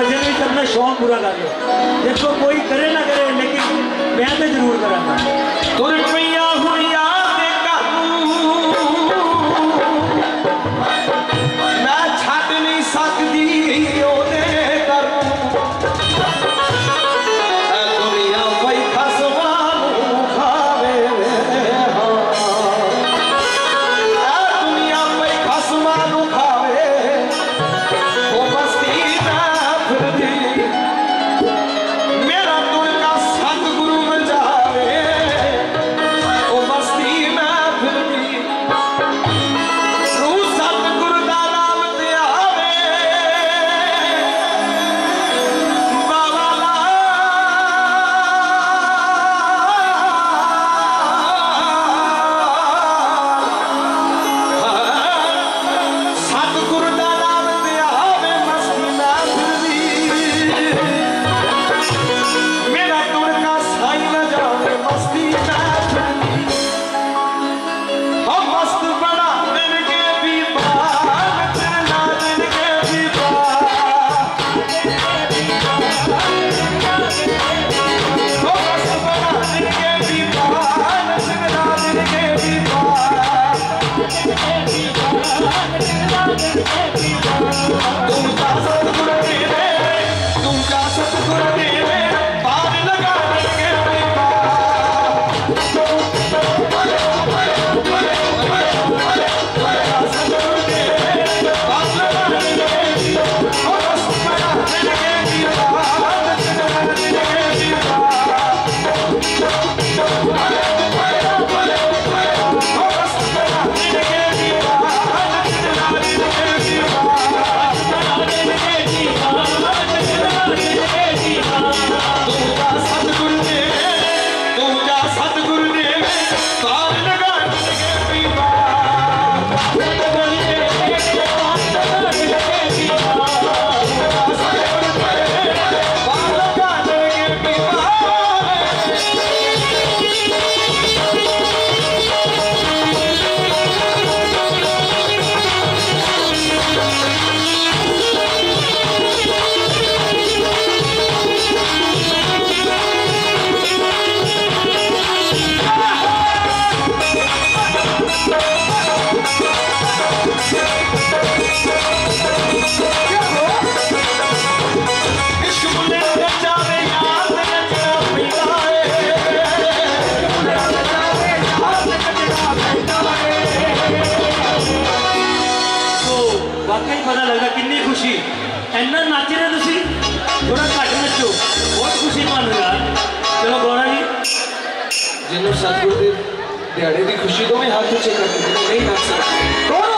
भजन ही करना शौक पूरा कर लो देखो कोई करे ना करे, लेकिन मैं तो ज़रूर करा पता लगता कि खुशी। इन्ना नच रहे थोड़ा घट नचो बहुत खुशी मन लगा चलो गौरा जी। जिन सतगुरु दिहाड़े की खुशी तो भी हाथ चेक कर